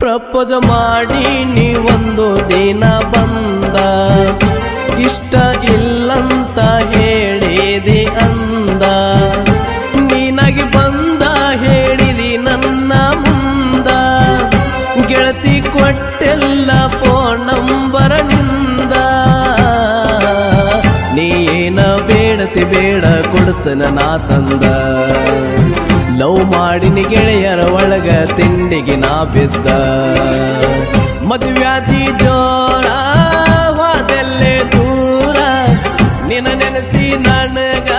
ಪ್ರಪೋಜ ಮಾಡಿ ನೀ ಒಂದು ದಿನ ಬಂದ. ಇಷ್ಟ ಇಲ್ಲಂತ ಹೇಳಿದಿ ಅಂದ. ನೀನಾಗಿ ಬಂದ ಹೇಳಿದಿ ನನ್ನ ಮುಂದ. ಗೆಳತಿ ಕೊಟ್ಟೆಲ್ಲ ಫೋನ್ ನಂಬರ್ನಿಂದ. ನೀ ಏನ ಬೇಡತಿ ಬೇಡ ಕೊಡ್ತನ ನಾ ತಂದ. ಲವ್ ಮಾಡಿನಿ ಗೆಳೆಯರ ಒಳಗ ಗುಂಡಿಗೆ ನಾ ಬಿದ್ದ. ಮದುವ್ಯಾತಿ ಜೋರ ಹೋದೆಲ್ಲೇ ದೂರ. ನಿನ್ನ ನೆನೆಸಿ ನನಗ